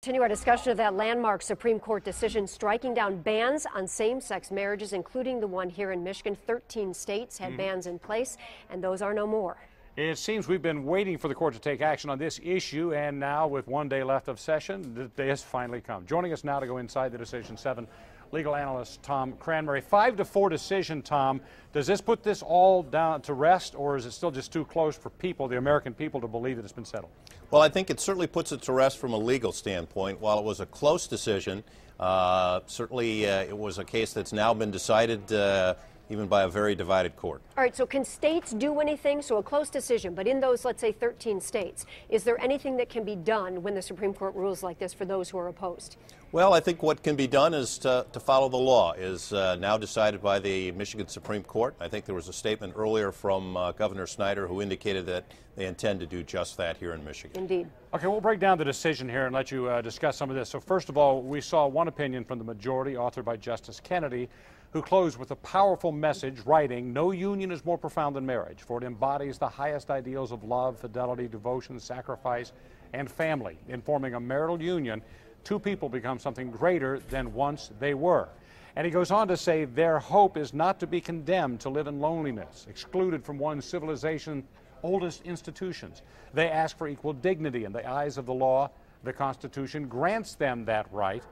Continue our discussion of that landmark Supreme Court decision striking down bans on same sex marriages, including the one here in Michigan. 13 states had mm -hmm. bans in place, and those are no more. It seems we've been waiting for the court to take action on this issue, and now, with one day left of session, the day has finally come. Joining us now to go inside the decision, seven legal analyst Tom Cranmer. Five to four decision, Tom. Does this put this all down to rest, or is it still just too close for people, the American people, to believe that it's been settled? Well, I think it certainly puts it to rest from a legal standpoint. While it was a close decision, uh, certainly uh, it was a case that's now been decided uh, even by a very divided court. All right, so can states do anything? So a close decision, but in those, let's say, 13 states, is there anything that can be done when the Supreme Court rules like this for those who are opposed? Well, I think what can be done is to, to follow the law, is uh, now decided by the Michigan Supreme Court. I think there was a statement earlier from uh, Governor Snyder who indicated that they intend to do just that here in Michigan. Indeed. Okay, we'll break down the decision here and let you uh, discuss some of this. So, first of all, we saw one opinion from the majority, authored by Justice Kennedy, who closed with a powerful message writing, No union is more profound than marriage, for it embodies the highest ideals of love, fidelity, devotion, sacrifice, and family. In forming a marital union, two people become something greater than once they were. And he goes on to say, Their hope is not to be condemned to live in loneliness, excluded from one civilization's oldest institutions. They ask for equal dignity in the eyes of the law. The Constitution grants them that right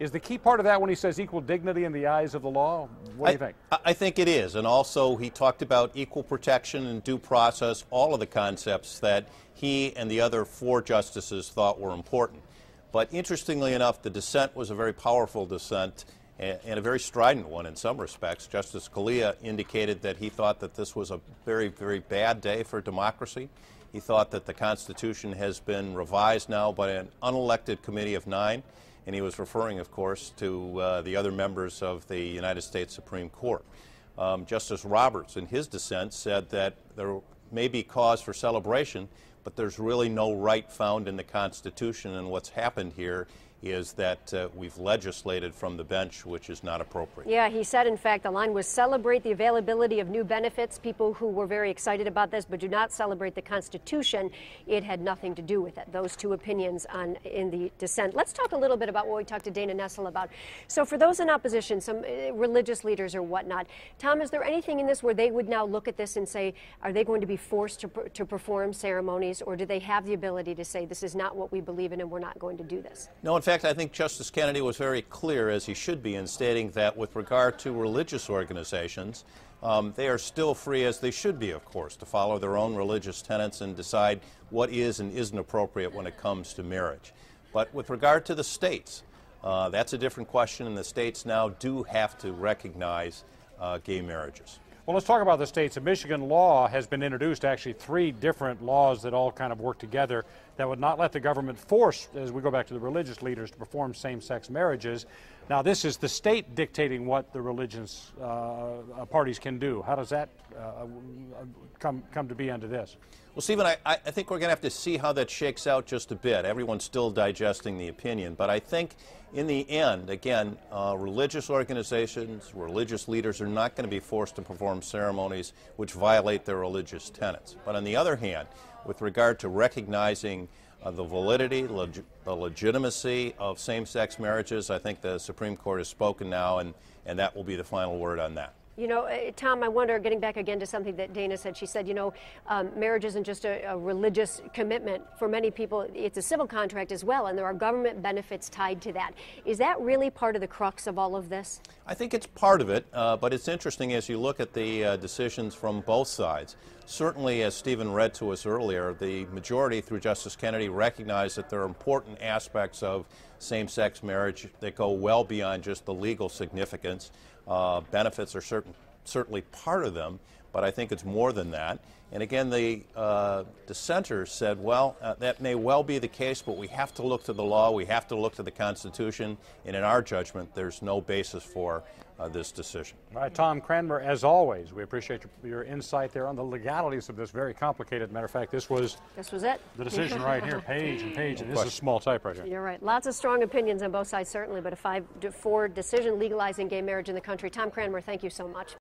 is the key part of that when he says equal dignity in the eyes of the law? What do I, you think? I think it is. And also, he talked about equal protection and due process, all of the concepts that he and the other four justices thought were important. But interestingly enough, the dissent was a very powerful dissent and a very strident one in some respects. Justice Scalia indicated that he thought that this was a very, very bad day for democracy. He thought that the Constitution has been revised now by an unelected committee of nine and he was referring, of course, to uh, the other members of the United States Supreme Court. Um, Justice Roberts, in his dissent, said that there may be cause for celebration, but there's really no right found in the Constitution, and what's happened here is that uh, we've legislated from the bench, which is not appropriate. Yeah, he said, in fact, the line was celebrate the availability of new benefits. People who were very excited about this but do not celebrate the Constitution, it had nothing to do with it. Those two opinions on in the dissent. Let's talk a little bit about what we talked to Dana Nessel about. So, for those in opposition, some uh, religious leaders or whatnot, Tom, is there anything in this where they would now look at this and say, are they going to be forced to, to perform ceremonies, or do they have the ability to say, this is not what we believe in and we're not going to do this? No, in fact, I think Justice Kennedy was very clear, as he should be, in stating that with regard to religious organizations, um, they are still free, as they should be, of course, to follow their own religious tenets and decide what is and isn't appropriate when it comes to marriage. But with regard to the states, uh, that's a different question, and the states now do have to recognize uh, gay marriages. Well, let's talk about the states. A Michigan law has been introduced, actually, three different laws that all kind of work together that would not let the government force, as we go back to the religious leaders, to perform same sex marriages. Now, this is the state dictating what the religious uh, parties can do. How does that uh, come, come to be under this? Well, Stephen, I, I think we're going to have to see how that shakes out just a bit. Everyone's still digesting the opinion. But I think in the end, again, uh, religious organizations, religious leaders are not going to be forced to perform ceremonies which violate their religious tenets. But on the other hand, with regard to recognizing uh, the validity, leg the legitimacy of same sex marriages, I think the Supreme Court has spoken now, and, and that will be the final word on that. You know, uh, Tom, I wonder, getting back again to something that Dana said, she said, you know, um, marriage isn't just a, a, religious commitment. For many people, it's a civil contract as well, and there are government benefits tied to that. Is that really part of the crux of all of this? I think it's part of it, uh, but it's interesting as you look at the uh, decisions from both sides. Certainly, as Stephen read to us earlier, the majority, through Justice Kennedy, recognized that there are important aspects of same sex marriage that go well beyond just the legal significance. Uh, benefits are certain, certainly part of them, but I think it's more than that. And again, the uh, dissenters said, well, uh, that may well be the case, but we have to look to the law, we have to look to the Constitution, and in our judgment, there's no basis for uh, this decision. All right, Tom Cranmer, as always, we appreciate your, your, insight there on the legalities of this very complicated. Matter of fact, this was this was it. The decision right here, page and page, and this is a small type right here. You're right. Lots of strong opinions on both sides, certainly, but a five-four decision legalizing gay marriage in the country. Tom Cranmer, thank you so much.